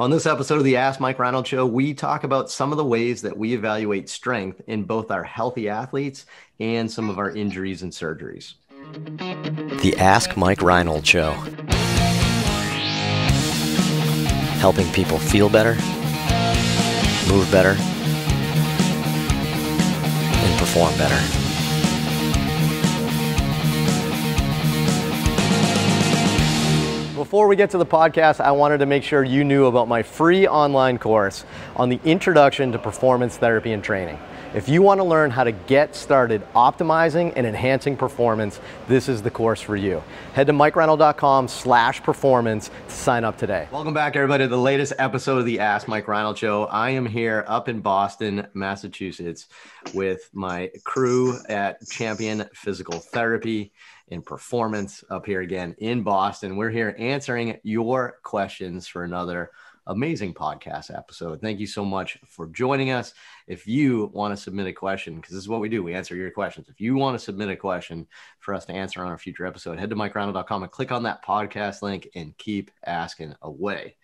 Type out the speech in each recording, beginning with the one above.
On this episode of the Ask Mike Reinold Show, we talk about some of the ways that we evaluate strength in both our healthy athletes and some of our injuries and surgeries. The Ask Mike Reinold Show. Helping people feel better, move better, and perform better. Before we get to the podcast, I wanted to make sure you knew about my free online course on the introduction to performance therapy and training. If you want to learn how to get started optimizing and enhancing performance, this is the course for you. Head to mikereinold.com slash performance to sign up today. Welcome back, everybody, to the latest episode of the Ask Mike Reinold Show. I am here up in Boston, Massachusetts, with my crew at Champion Physical Therapy and Performance up here again in Boston. We're here answering your questions for another amazing podcast episode. Thank you so much for joining us. If you want to submit a question, because this is what we do, we answer your questions. If you want to submit a question for us to answer on a future episode, head to mikereinold.com and click on that podcast link and keep asking away.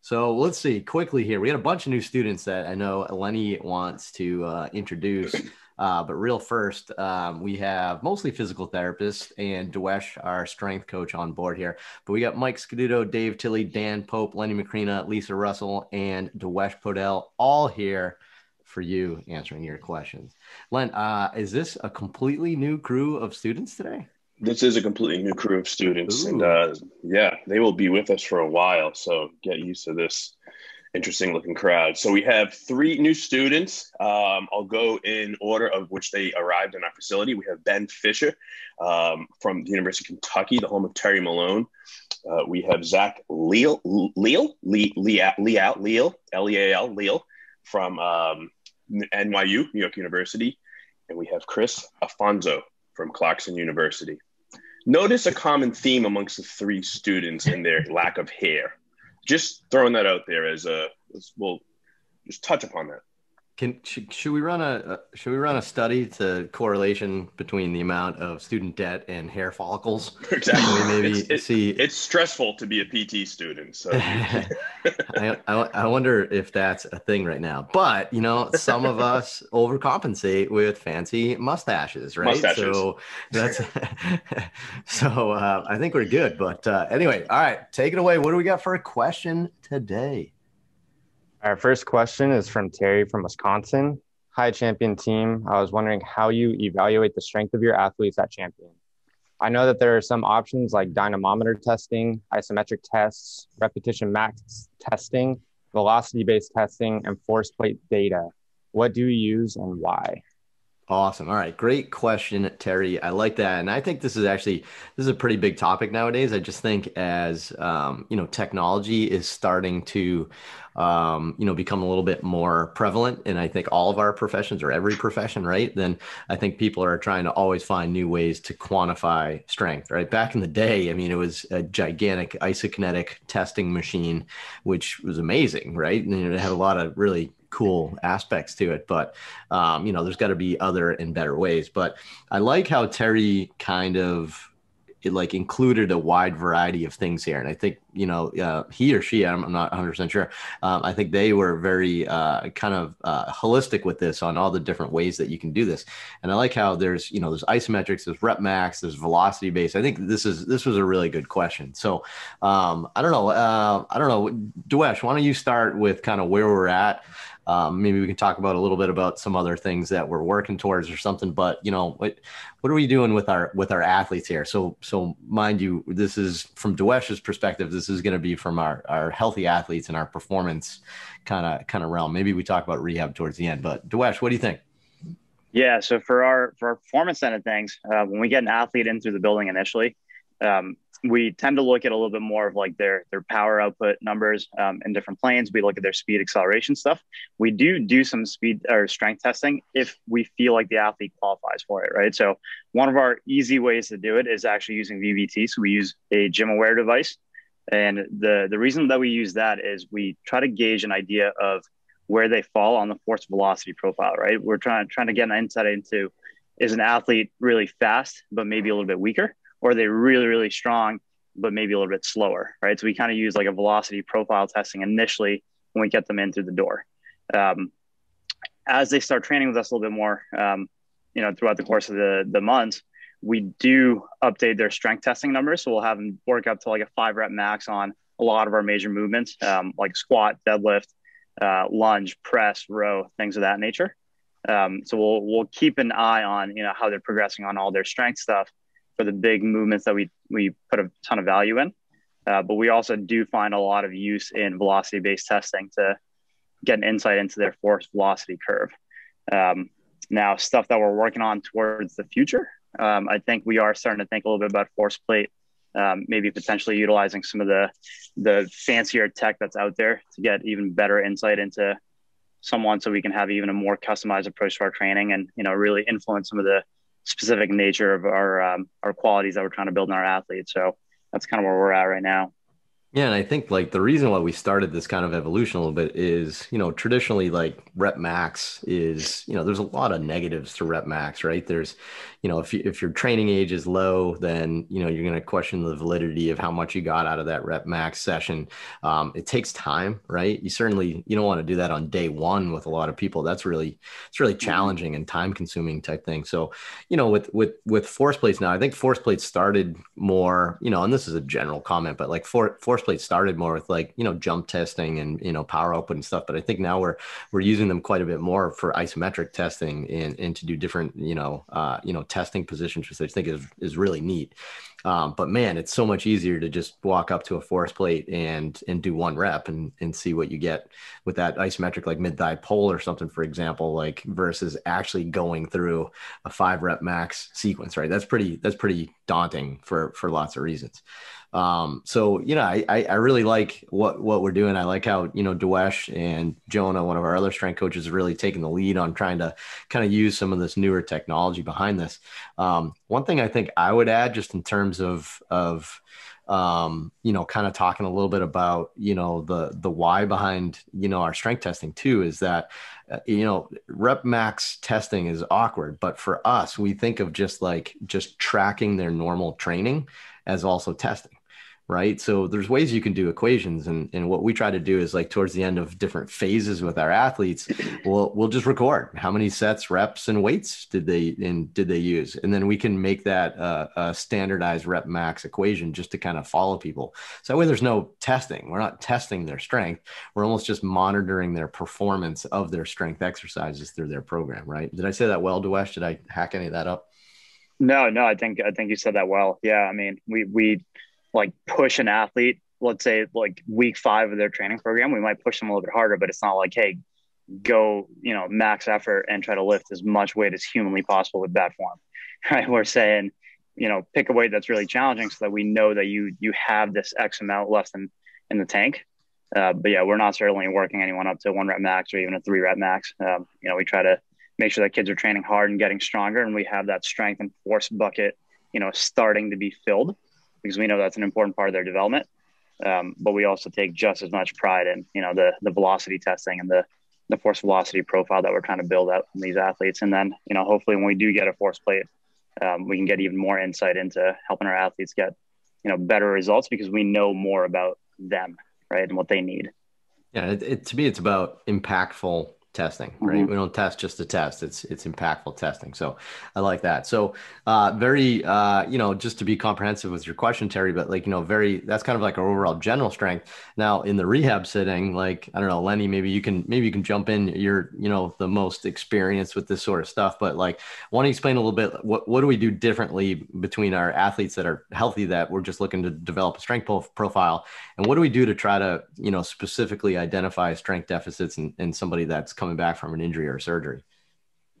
So let's see quickly here. We had a bunch of new students that I know Lenny wants to uh, introduce. Uh, but real first, um, we have mostly physical therapists and Dwesh, our strength coach, on board here. But we got Mike Scaduto, Dave Tilley, Dan Pope, Lenny Macrina, Lisa Russell, and Dwesh Podell all here for you answering your questions. Len, uh, is this a completely new crew of students today? This is a completely new crew of students, Ooh. and uh, yeah, they will be with us for a while. So get used to this interesting looking crowd. So we have three new students. Um, I'll go in order of which they arrived in our facility. We have Ben Fisher um, from the University of Kentucky, the home of Terry Malone. Uh, we have Zach Leal, Leal, Leal, Leal, Leal, L-E-A-L, Leal from um, NYU, New York University. And we have Chris Afonso from Clarkson University. Notice a common theme amongst the three students in their lack of hair just throwing that out there as a we'll just touch upon that. Can should, should we run a should we run a study to correlation between the amount of student debt and hair follicles? Exactly. maybe it's, see. It's stressful to be a PT student. So I, I, I wonder if that's a thing right now. But you know, some of us overcompensate with fancy mustaches, right? Mustaches. So that's so uh, I think we're good. But uh, anyway, all right, take it away. What do we got for a question today? Our first question is from Terry from Wisconsin. Hi, Champion team. I was wondering how you evaluate the strength of your athletes at Champion. I know that there are some options like dynamometer testing, isometric tests, repetition max testing, velocity based testing, and force plate data. What do you use and why? Awesome. All right. Great question, Terry. I like that. And I think this is actually, this is a pretty big topic nowadays. I just think as, um, you know, technology is starting to, um, you know, become a little bit more prevalent. And I think all of our professions or every profession, right? Then I think people are trying to always find new ways to quantify strength, right? Back in the day, I mean, it was a gigantic isokinetic testing machine, which was amazing, right? And it had a lot of really cool aspects to it but um, you know there's got to be other and better ways. But i like how terry kind of it like included a wide variety of things here and i think you know uh, he or she i'm, not 100% sure um, i think they were very uh, kind of uh, holistic with this on all the different ways that you can do this. And i like how there's you know there's isometrics there's rep max there's velocity based. I think this is this was a really good question. So um, i don't know uh, i don't know Dwesh, why don't you start with kind of where we're at um, maybe we can talk about a little bit about some other things that we're working towards or something. But you know, what what are we doing with our with our athletes here? So so mind you, this is from Dwesh's perspective. This is going to be from our our healthy athletes and our performance kind of kind of realm. Maybe we talk about rehab towards the end. But Dwesh, what do you think? Yeah, so for our for our performance end of things, uh, when we get an athlete in through the building initially, um, we tend to look at a little bit more of like their their power output numbers um, in different planes. We look at their speed acceleration stuff. We do do some speed or strength testing if we feel like the athlete qualifies for it, right? So one of our easy ways to do it is actually using VBT. So we use a GymAware device, and the the reason that we use that is we try to gauge an idea of where they fall on the force velocity profile, right? We're trying trying to get an insight into is an athlete really fast but maybe a little bit weaker or they're they really really strong but maybe a little bit slower, right? So we kind of use like a velocity profile testing initially when we get them in through the door. Um, as they start training with us a little bit more, um, you know, throughout the course of the the months, we do update their strength testing numbers. So we'll have them work up to like a five rep max on a lot of our major movements, um, like squat, deadlift, uh, lunge, press, row, things of that nature. Um, so we'll we'll keep an eye on you know how they're progressing on all their strength stuff for the big movements that we we put a ton of value in. Uh, but we also do find a lot of use in velocity based testing to get an insight into their force velocity curve. Um, now, stuff that we're working on towards the future, um, I think we are starting to think a little bit about force plate, um, maybe potentially utilizing some of the the fancier tech that's out there to get even better insight into someone, so we can have even a more customized approach to our training, and you know really influence some of the specific nature of our um, our qualities that we're trying to build in our athletes. So that's kind of where we're at right now. Yeah, and I think like the reason why we started this kind of evolution a little bit is, you know, traditionally like rep max is, you know, there's a lot of negatives to rep max, right? There's, you know, if you, if your training age is low, then you know you're going to question the validity of how much you got out of that rep max session. Um, it takes time, right? You certainly you don't want to do that on day one with a lot of people. That's really it's really mm-hmm. challenging and time consuming type thing. So, you know, with with with force plates now, I think force plates started more, you know, and this is a general comment, but like for, force started more with like you know jump testing and you know power output and stuff but i think now we're we're using them quite a bit more for isometric testing and and to do different you know uh, you know testing positions which i think is is really neat. Um, but man it's so much easier to just walk up to a force plate and and do one rep and and see what you get with that isometric like mid thigh pull or something for example like versus actually going through a five rep max sequence right? That's pretty that's pretty daunting for for lots of reasons um, so you know, I, I really like what what we're doing. I like how you know Dewesh and Jonah, one of our other strength coaches, really taking the lead on trying to kind of use some of this newer technology behind this. Um, one thing I think I would add, just in terms of of um, you know, kind of talking a little bit about, you know, the the why behind, you know, our strength testing too is that, uh, you know, rep max testing is awkward, but for us, we think of just like just tracking their normal training as also testing right? So there's ways you can do equations, and and what we try to do is like towards the end of different phases with our athletes, we'll we'll just record how many sets, reps, and weights did they and did they use, and then we can make that uh, a standardized rep max equation just to kind of follow people. So that way, there's no testing. We're not testing their strength. We're almost just monitoring their performance of their strength exercises through their program, right? Did I say that well, Dewesh? Did I hack any of that up? No, no, I think I think you said that well. Yeah, I mean, we we like push an athlete, let's say like week five of their training program, we might push them a little bit harder, but it's not like, hey, go, you know, max effort and try to lift as much weight as humanly possible with that form. Right. We're saying, you know, pick a weight that's really challenging so that we know that you you have this X amount left in, in the tank. Uh, but yeah, we're not certainly working anyone up to one rep max or even a three rep max. Um, you know, we try to make sure that kids are training hard and getting stronger, and we have that strength and force bucket, you know, starting to be filled because we know that's an important part of their development. Um, but we also take just as much pride in you know the the velocity testing and the the force velocity profile that we're trying to build out in these athletes. And then you know hopefully when we do get a force plate, um, we can get even more insight into helping our athletes get you know better results because we know more about them right and what they need. Yeah, it, it, to me it's about impactful testing, right? Mm-hmm. We don't test just to test. It's it's impactful testing. So I like that. So uh, very uh, you know just to be comprehensive with your question, Terry, but like you know very that's kind of like our overall general strength. Now in the rehab setting, like I don't know, Lenny, maybe you can maybe you can jump in. You're you know the most experienced with this sort of stuff, but like want to explain a little bit what what do we do differently between our athletes that are healthy that we're just looking to develop a strength profile, and what do we do to try to you know specifically identify strength deficits in, in somebody that's coming coming back from an injury or surgery?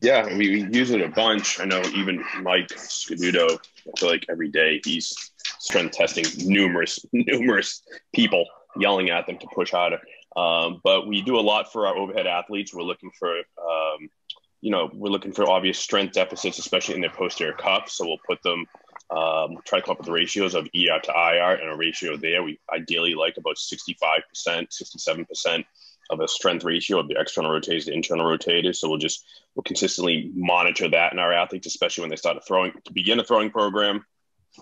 Yeah, we, we use it a bunch. I know even Mike Scaduto, I feel like every day he's strength testing numerous, numerous people yelling at them to push harder. Um, but we do a lot for our overhead athletes. We're looking for, um, you know, we're looking for obvious strength deficits, especially in their posterior cuff. So we'll put them, um, try to come up with the ratios of ER to IR and a ratio there. We ideally like about 65%, 67% of a strength ratio of the external rotators to internal rotators. So we'll just we'll consistently monitor that in our athletes, especially when they start a throwing to begin a throwing program.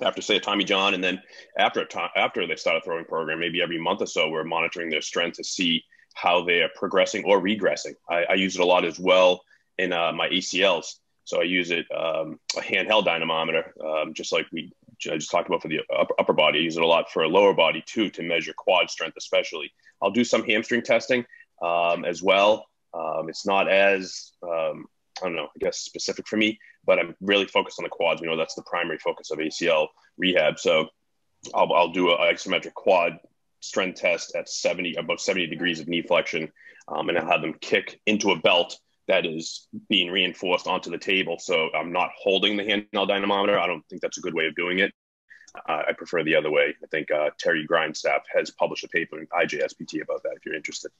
after say a Tommy John, and then after a to- after they start a throwing program, maybe every month or so, we're monitoring their strength to see how they are progressing or regressing. I, I use it a lot as well in uh, my ACLs. So I use it um, a handheld dynamometer, um, just like we I just talked about for the upper, upper body. I use it a lot for a lower body too to measure quad strength, especially. I'll do some hamstring testing um, as well. Um, it's not as um, I don't know, I guess specific for me, but I'm really focused on the quads. We know that's the primary focus of ACL rehab. So I'll, I'll do an isometric quad strength test at 70, about 70 degrees of knee flexion, um, and I'll have them kick into a belt that is being reinforced onto the table. So I'm not holding the handheld dynamometer. I don't think that's a good way of doing it. Uh, I prefer the other way. I think uh, Terry Grindstaff has published a paper in IJSPT about that if you're interested.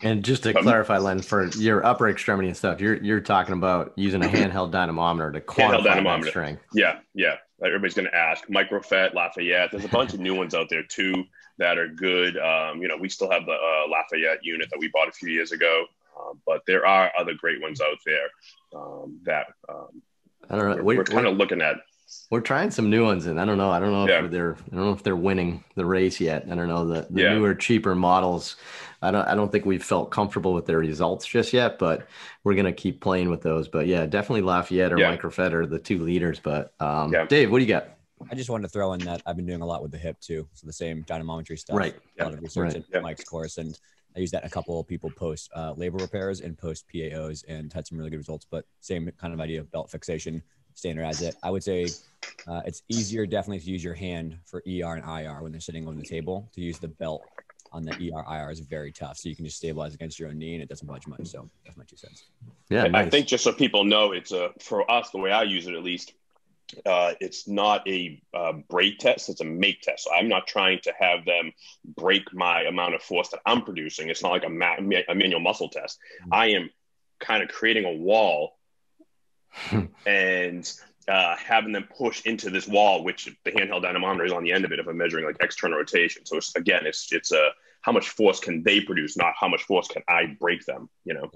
And just to clarify, Len, for your upper extremity and stuff, you're you're talking about using a handheld dynamometer to quantify dynamometer. strength. Yeah, yeah. Everybody's going to ask. Microfet, Lafayette. There's a bunch of new ones out there too that are good. Um, you know, we still have the uh, Lafayette unit that we bought a few years ago, um, but there are other great ones out there um, that um, I don't know. We're, we're, we're kind of looking at we're trying some new ones, and I don't know. I don't know yeah. if they're. I don't know if they're winning the race yet. I don't know the, the yeah. newer, cheaper models. I don't. I don't think we've felt comfortable with their results just yet, but we're gonna keep playing with those. But yeah, definitely Lafayette or yeah. Microfet are the two leaders. But um, yeah. Dave, what do you got? I just wanted to throw in that I've been doing a lot with the hip too. So the same dynamometry stuff. Right. A lot of research right. in Mike's course, and I use that in a couple of people post uh, labral repairs and post PAOs, and had some really good results. But same kind of idea of belt fixation standardize it. I would say uh, it's easier definitely to use your hand for ER and IR when they're sitting on the table. To use the belt on the ER IR is very tough. So you can just stabilize against your own knee and it doesn't budge much. So that's my two cents. Yeah, nice. I think just so people know, it's a for us the way I use it at least. Uh, it's not a uh, break test; it's a make test. So I'm not trying to have them break my amount of force that I'm producing. It's not like a, ma- a manual muscle test. Mm-hmm. I am kind of creating a wall and uh, having them push into this wall, which the handheld dynamometer is on the end of it if I'm measuring like external rotation. So it's, again, it's it's a how much force can they produce, not how much force can I break them. You know.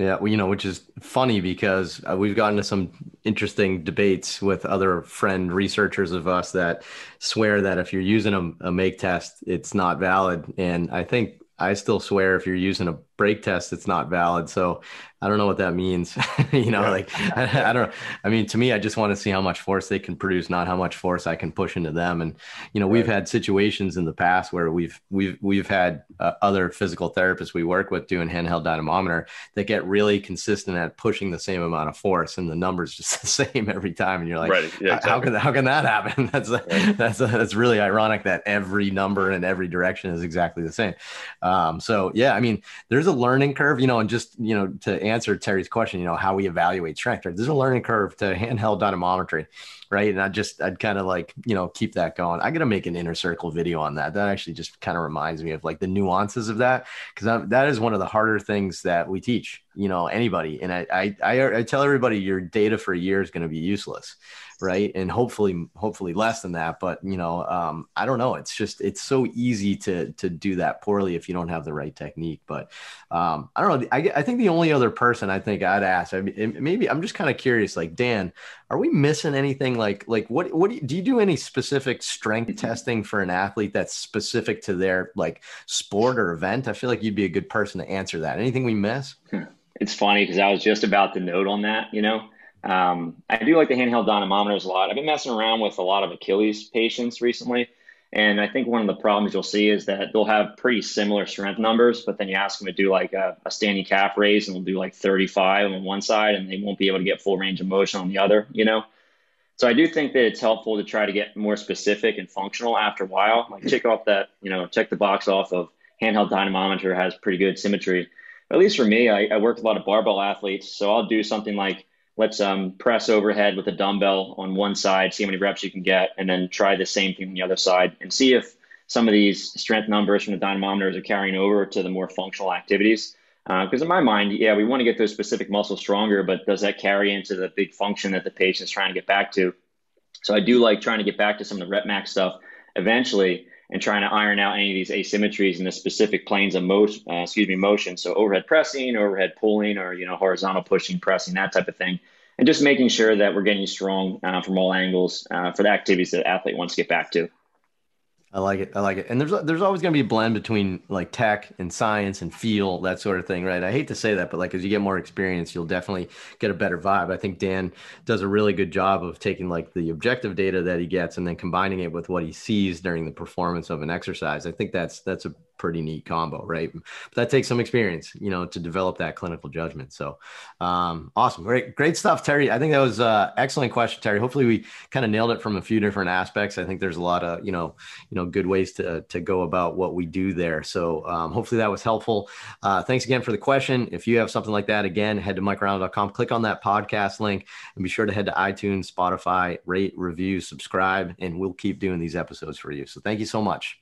Yeah, well, you know, which is funny because uh, we've gotten to some interesting debates with other friend researchers of us that swear that if you're using a, a make test, it's not valid. And I think I still swear if you're using a break test, it's not valid. So I don't know what that means. you know, yeah. like I, I, don't. I mean, to me, I just want to see how much force they can produce, not how much force I can push into them. And you know, right. we've had situations in the past where we've we've we've had uh, other physical therapists we work with doing handheld dynamometer that get really consistent at pushing the same amount of force, and the numbers just the same every time. And you're like, right. yeah, exactly. how can how can that happen? That's right. that's that's really ironic that every number in every direction is exactly the same. Um, so yeah, I mean, there's a learning curve, you know, and just you know to answer Terry's question, you know, how we evaluate strength. Right? There's a learning curve to handheld dynamometry, right? And I just, I'd kind of like, you know, keep that going. I got to make an inner circle video on that. That actually just kind of reminds me of like the nuances of that because that is one of the harder things that we teach, you know, anybody. And I, I, I, I tell everybody your data for a year is going to be useless, right and hopefully hopefully less than that but you know um, i don't know it's just it's so easy to to do that poorly if you don't have the right technique but um, i don't know I, I think the only other person i think i'd ask I mean, maybe i'm just kind of curious like dan are we missing anything? Like like what what do you, do you do any specific strength testing for an athlete that's specific to their like sport or event? I feel like you'd be a good person to answer that. Anything we miss? It's funny because i was just about to note on that you know? Um, I do like the handheld dynamometers a lot. I've been messing around with a lot of Achilles patients recently. And I think one of the problems you'll see is that they'll have pretty similar strength numbers, but then you ask them to do like a, a standing calf raise and they'll do like 35 on one side and they won't be able to get full range of motion on the other, you know? So I do think that it's helpful to try to get more specific and functional after a while. Like check off that, you know, check the box off of handheld dynamometer has pretty good symmetry. At least for me, I, I work with a lot of barbell athletes. So I'll do something like let's um, press overhead with a dumbbell on one side, see how many reps you can get, and then try the same thing on the other side and see if some of these strength numbers from the dynamometers are carrying over to the more functional activities. Because uh, in my mind, yeah, we want to get those specific muscles stronger, but does that carry into the big function that the patient's trying to get back to? So I do like trying to get back to some of the rep max stuff eventually and trying to iron out any of these asymmetries in the specific planes of motion, uh, excuse me, motion. So overhead pressing, overhead pulling, or you know horizontal pushing, pressing, that type of thing and just making sure that we're getting strong uh, from all angles uh, for the activities that the athlete wants to get back to. I like it. I like it. And there's there's always going to be a blend between like tech and science and feel that sort of thing, right? I hate to say that, but like as you get more experience, you'll definitely get a better vibe. I think Dan does a really good job of taking like the objective data that he gets and then combining it with what he sees during the performance of an exercise. I think that's that's a pretty neat combo, right? But that takes some experience, you know, to develop that clinical judgment. So um, awesome. Great, great stuff, Terry. I think that was uh excellent question, Terry. Hopefully we kind of nailed it from a few different aspects. I think there's a lot of, you know, you know, good ways to, to go about what we do there. So um, hopefully that was helpful. Uh, thanks again for the question. If you have something like that, again, head to mikereinold.com, click on that podcast link and be sure to head to iTunes, Spotify, rate, review, subscribe, and we'll keep doing these episodes for you. So thank you so much.